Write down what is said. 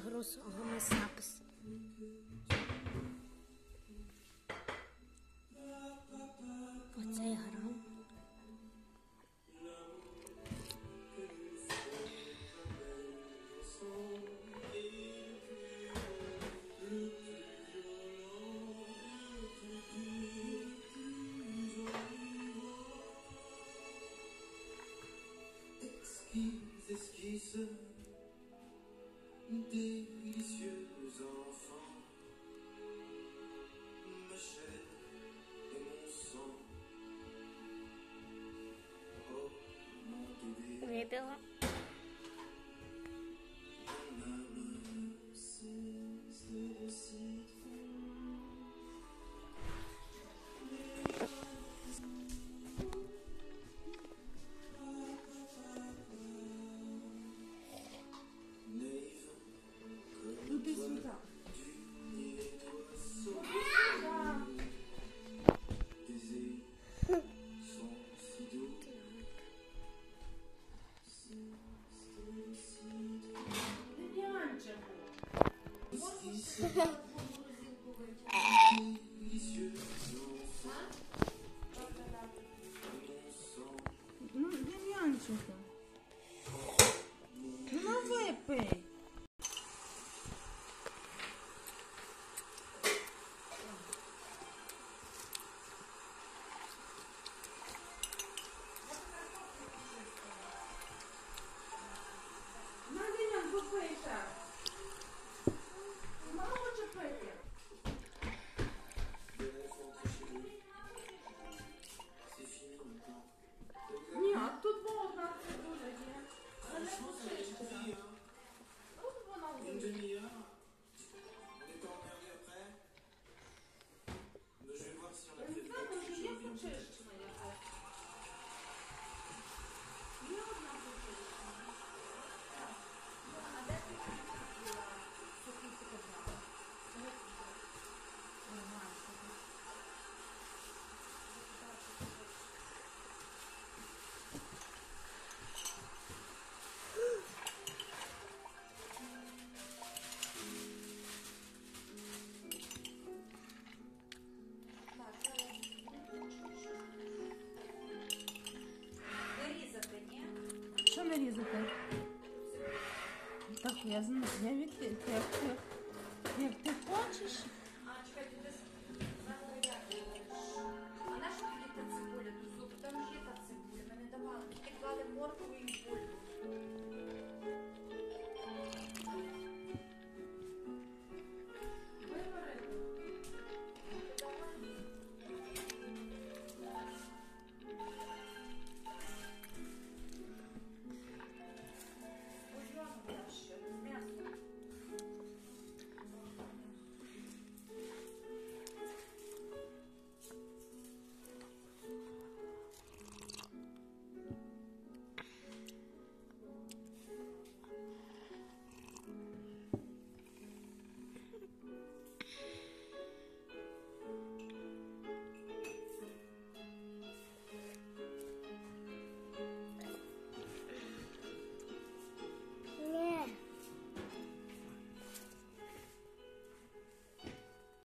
grosso Homo sapiens délicieux enfants, ma et mon sang. Oh, mon. Non devi anche. Non vuoi peggio. нарізати. Так, я знаю, як ти, як ти, як ти хочеш.